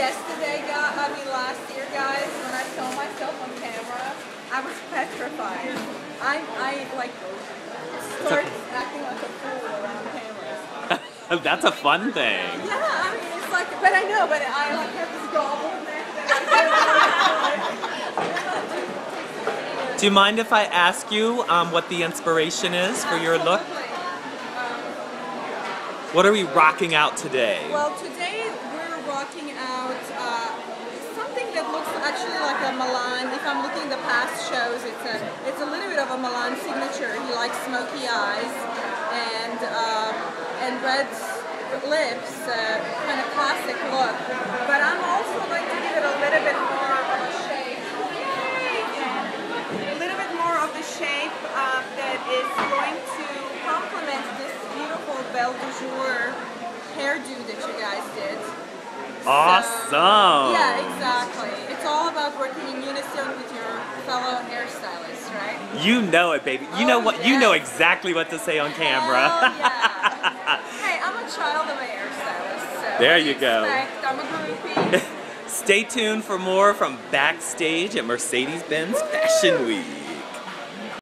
yesterday, guys, I mean last year, guys, when I saw myself on camera, I was petrified. I, I like start acting like a fool around cameras. That's a fun thing. Yeah, I mean it's like, but I know, but I like have this goblin neck that Do you mind if I ask you um, what the inspiration is for your look? What are we rocking out today? Well, today rocking out uh, something that looks actually like a Malan. If I'm looking at the past shows, it's a it's a little bit of a Malan signature. He likes smoky eyes and um, and red lips, uh, kind of classic look. But I'm also going to give it a little bit more of a shape. A little bit more of the shape uh, that is going to complement this beautiful Belle de Jour hairdo that you guys did. Awesome. Yeah, exactly. It's all about working in unison with your fellow hairstylists, right? You know it, baby. You know Oh, what? You know exactly what to say on camera. Hell yeah. hey, I'm a child of a hairstylist, so There you go. expect? I'm a groupie. Stay tuned for more from backstage at Mercedes-Benz Fashion Week.